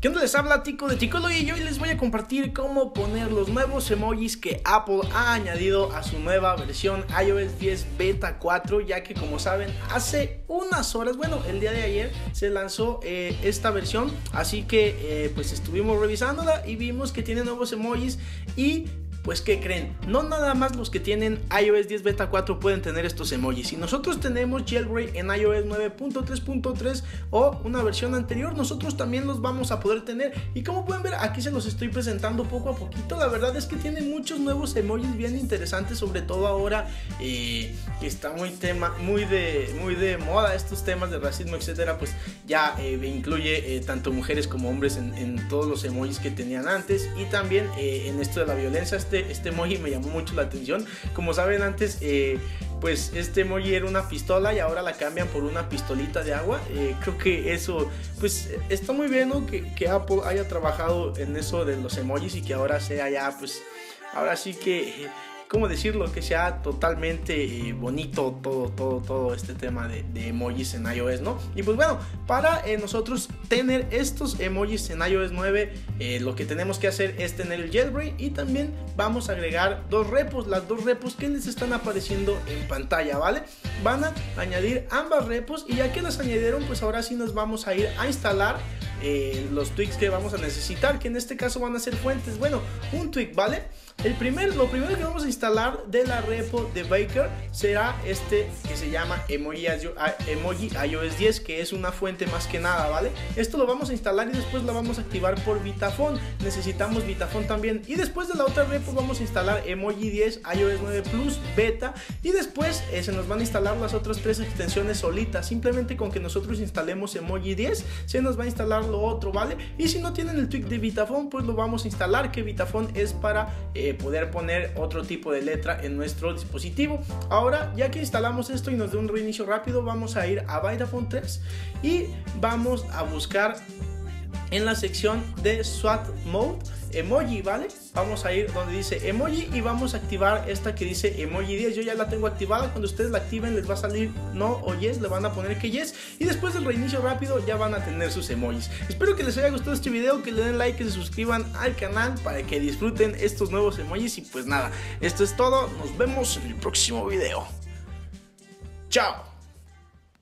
¿Qué onda? Les habla Tico de Ticolo y hoy les voy a compartir cómo poner los nuevos emojis que Apple ha añadido a su nueva versión iOS 10 Beta 4 ya que como saben hace unas horas, bueno el día de ayer se lanzó eh, esta versión así que eh, pues estuvimos revisándola y vimos que tiene nuevos emojis y pues ¿qué creen? No nada más los que tienen iOS 10 Beta 4 pueden tener estos emojis. Si nosotros tenemos jailbreak en iOS 9.3.3 o una versión anterior, nosotros también los vamos a poder tener. Y como pueden ver, aquí se los estoy presentando poco a poquito. La verdad es que tiene muchos nuevos emojis bien interesantes, sobre todo ahora eh, que está muy tema, muy de, muy de moda estos temas de racismo, etcétera. Pues ya eh, incluye eh, tanto mujeres como hombres en, en, todos los emojis que tenían antes y también en esto de la violencia. Este este, emoji me llamó mucho la atención. Como saben antes, eh, pues este emoji era una pistola y ahora la cambian por una pistolita de agua. Eh, creo que eso, pues está muy bien que, que, Apple haya trabajado en eso de los emojis y que ahora sea ya, pues, ahora sí que ¿cómo decirlo? Que sea totalmente eh, bonito todo, todo, todo este tema de, emojis en iOS, ¿no? Y pues bueno, para eh, nosotros tener estos emojis en iOS 9, eh, lo que tenemos que hacer es tener el jailbreak y también vamos a agregar dos repos, las dos repos que les están apareciendo en pantalla, ¿vale? Van a añadir ambas repos y ya que las añadieron, pues ahora sí nos vamos a ir a instalar los tweaks que vamos a necesitar, que en este caso van a ser fuentes. Bueno, un tweak, ¿vale? El primer, lo primero que vamos a instalar de la repo de Baker será este que se llama Emoji, Emoji iOS 10, que es una fuente más que nada, ¿vale? Esto lo vamos a instalar y después lo vamos a activar por Vitafone. Necesitamos Vitafone también. Y después de la otra repo vamos a instalar Emoji 10 iOS 9 Plus Beta. Y después eh, se nos van a instalar las otras tres extensiones solitas. Simplemente con que nosotros instalemos Emoji 10, se nos va a instalar lo otro, ¿vale? Y si no tienen el tweak de Vitafone, pues lo vamos a instalar, que Vitafone es para... Eh, poder poner otro tipo de letra en nuestro dispositivo. Ahora, ya que instalamos esto y nos da un reinicio rápido, vamos a ir a Vitaphone 3 y vamos a buscar en la sección de SWAT Mode emoji, ¿vale? Vamos a ir donde dice emoji y vamos a activar esta que dice emoji 10. Yo ya la tengo activada. Cuando ustedes la activen les va a salir no o yes. Le van a poner que yes. Y después del reinicio rápido ya van a tener sus emojis. Espero que les haya gustado este video. Que le den like, que se suscriban al canal para que disfruten estos nuevos emojis. Y pues nada, esto es todo. Nos vemos en el próximo video. Chao.